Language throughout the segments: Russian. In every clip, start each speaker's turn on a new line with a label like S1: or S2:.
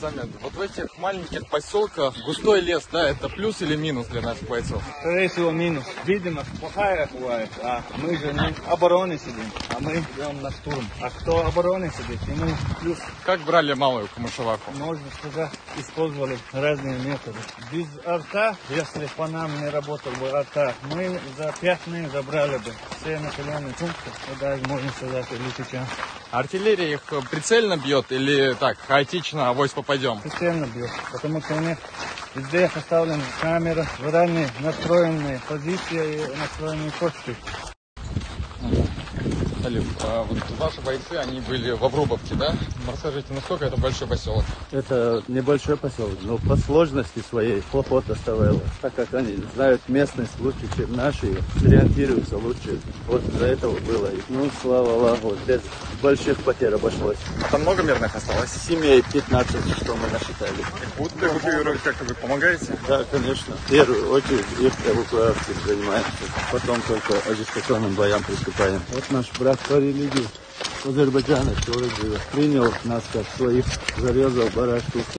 S1: Самет, вот в этих маленьких поселках густой лес, да, это плюс или минус для наших бойцов?
S2: Скорее всего, минус. Видимость плохая бывает, а мы же не обороны сидим, а мы идем на штурм. А кто обороны сидит, ему плюс,
S1: Как брали малую Камышеваку?
S2: можно сказать, использовали разные методы. Без арта, если по нам не работал бы арта, мы за пять минут забрали бы все населенные пункты, даже, можно сказать, или сейчас.
S1: Артиллерия их прицельно бьет или так, хаотично, авось попадем?
S2: Прицельно бьет, потому что у них везде камеры, заранее настроенные позиции и настроенные точки.
S1: Алиф, а вот ваши бойцы, они были в Обрубовке, да? Расскажите, насколько это большой поселок?
S3: Это небольшой поселок, но по сложности своей плохо оставалось, так как они знают местность лучше, чем наши, ориентируются лучше. Вот из-за этого было. Ну, слава Аллаху, без больших потерь обошлось.
S1: А там много мирных осталось?
S3: Семей 15, что мы насчитали.
S1: Будут эвакуировать, как вы помогаете?
S3: Да, конечно. В первую очередь их эвакуацией занимаемся. Потом только ожесточенным боям приступаем. Вот наш брат по религии Азербайджана, который принял нас как своих, зарезал барашку.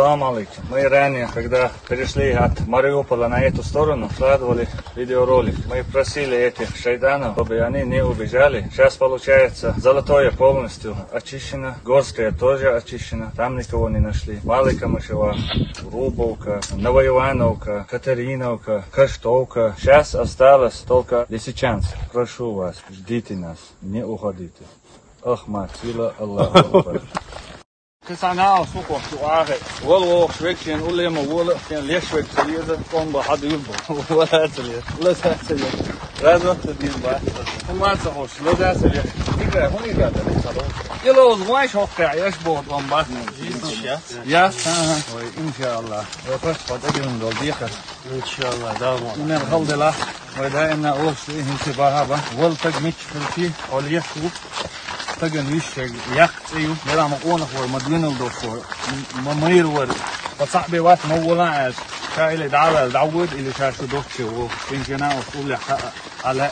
S2: Салам алейкум. Мы ранее, когда перешли от Мариуполя на эту сторону, складывали видеоролик. Мы просили этих шайданов, чтобы они не убежали. Сейчас получается Золотое полностью очищено, Горское тоже очищено. Там никого не нашли. Малый Камышева, Рубовка, Новоивановка, Катериновка, Каштовка. Сейчас осталось только Лисичанск. Прошу вас, ждите нас, не уходите. Ахмад, сила Аллаху. تسعنا سوق وقت وعاقي والله وقت شويك شين ولا يما ولا شين ليش شويك سليدة قوم بحد يلبو ولا سليدة ولا سليدة غاز وقت الدين بقى وما سخوش لا دا سليدة فكرة هم يقال لك خلاص يلا وزغواي شوق يعيش بود قوم بات يا ان شاء الله وفش قد أجي من دولديخة
S3: ان شاء الله دابو
S2: من الخلد له ودائنا أوش إنتباهها والتقمتش في الفيه وليحكو تجن ويش يخ أيو مرا مقونا فور مدين الدفور ما مير ور فصاحبي وات مولا عاد كايل دعوة دعود اللي شاشو دوكي وفين جنا وقول لي حق على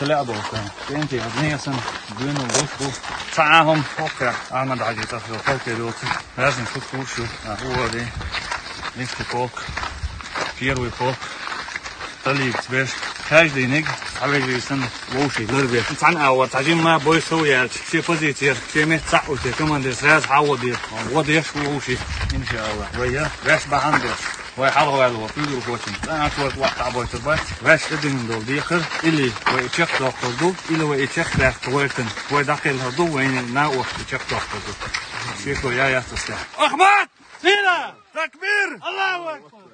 S2: تلاقى بوكا انت يا ابني اسم دين الدفور تعاهم فوكا أنا دعجي تفضل فوكا دوكي لازم شو تقول شو هو دي نفتي فوك بيروي فوك Verliebt bist. Každý, Allergisch sind Wushi, Lirbi. Tsan Awa, Tajim Ma Boy Soya, Shi Pozitir, Shi Meh Tsauti, Kuman des Raz. Hawadir, Wadir Wushi, Inshallah. Waya, Rash Bahandir. ويحرقوا على الوقت يدروا فوتين أنا أتوقع وقت عبوي تبات باش ادن دول ديخر اللي ويتشخ توقردو اللي ويتشخ لاخ تويتن ويداخل هردو وين ناو ويتشخ توقردو شيكو يا يا تسلح احمد سينا تكبير الله اكبر